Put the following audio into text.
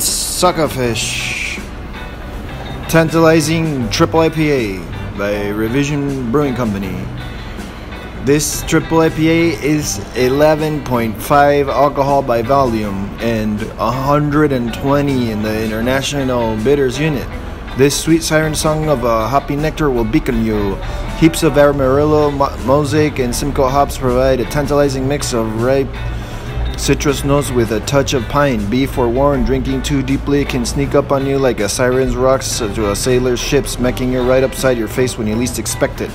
Sucka Fish. Tantalizing Triple IPA by Revision Brewing Company. This triple IPA is 11.5 alcohol by volume and 120 in the International Bitters Unit. This sweet siren song of a hoppy nectar will beacon you. Heaps of Amarillo, Mo- Mosaic, and Simcoe hops provide a tantalizing mix of ripe citrus notes with a touch of pine. Be forewarned, drinking too deeply can sneak up on you like a siren's rocks to a sailor's ship, smacking you right upside your face when you least expect it.